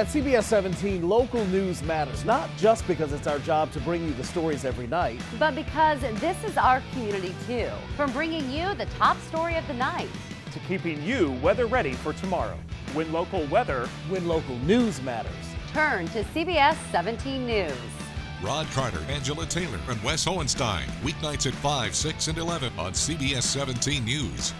At CBS 17, local news matters, not just because it's our job to bring you the stories every night, but because this is our community too. From bringing you the top story of the night to keeping you weather ready for tomorrow. When local weather, when local news matters. Turn to CBS 17 News. Rod Carter, Angela Taylor, and Wes Hohenstein. Weeknights at 5, 6, and 11 on CBS 17 News.